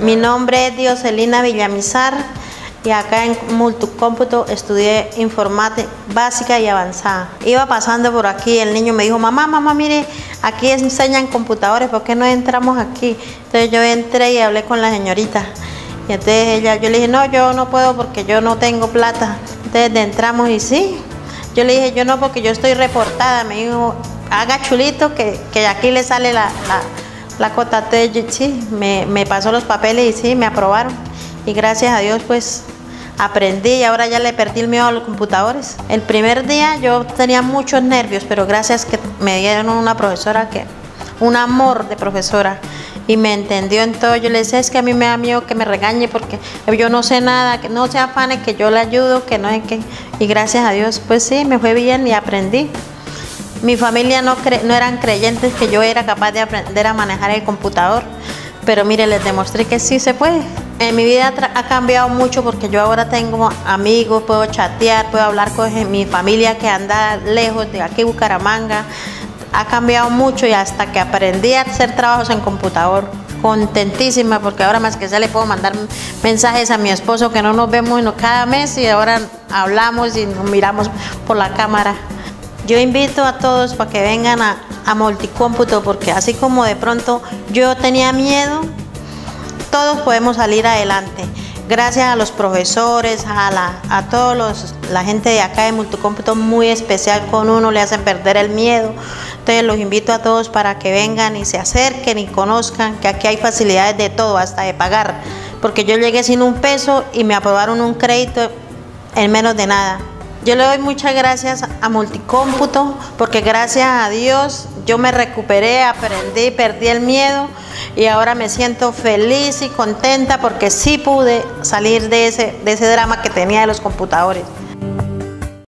Mi nombre es Dioselina Villamizar y acá en Multicómputo estudié informática básica y avanzada. Iba pasando por aquí, el niño me dijo, mamá, mamá, mire, aquí enseñan computadores, ¿por qué no entramos aquí? Entonces yo entré y hablé con la señorita. Y entonces ella, yo le dije, no, yo no puedo porque yo no tengo plata. Entonces entramos y sí. Yo le dije, yo no porque yo estoy reportada. Me dijo, haga chulito que, aquí le sale la, la cota. Entonces sí, me, me pasó los papeles y sí, me aprobaron. Y gracias a Dios pues aprendí y ahora ya le perdí el miedo a los computadores. El primer día yo tenía muchos nervios, pero gracias que me dieron una profesora que, un amor de profesora y me entendió en todo. Yo le decía, es que a mí me da miedo que me regañe porque yo no sé nada, que no se afane, que yo le ayudo, que no es que... Y gracias a Dios, pues sí, me fue bien y aprendí. Mi familia no, no eran creyentes que yo era capaz de aprender a manejar el computador, pero mire, les demostré que sí se puede. En mi vida ha cambiado mucho porque yo ahora tengo amigos, puedo chatear, puedo hablar con mi familia que anda lejos de aquí, Bucaramanga. Ha cambiado mucho y hasta que aprendí a hacer trabajos en computador, contentísima porque ahora más que se le puedo mandar mensajes a mi esposo que no nos vemos cada mes y ahora hablamos y nos miramos por la cámara. Yo invito a todos para que vengan a, a multicómputo porque así como de pronto yo tenía miedo, todos podemos salir adelante. Gracias a los profesores, a, la, a todos los, la gente de acá de Multicómputo muy especial con uno, le hacen perder el miedo. Entonces los invito a todos para que vengan y se acerquen y conozcan que aquí hay facilidades de todo, hasta de pagar. Porque yo llegué sin un peso y me aprobaron un crédito en menos de nada. Yo le doy muchas gracias a Multicómputo porque gracias a Dios yo me recuperé, aprendí, perdí el miedo y ahora me siento feliz y contenta porque sí pude salir de ese, de ese drama que tenía de los computadores.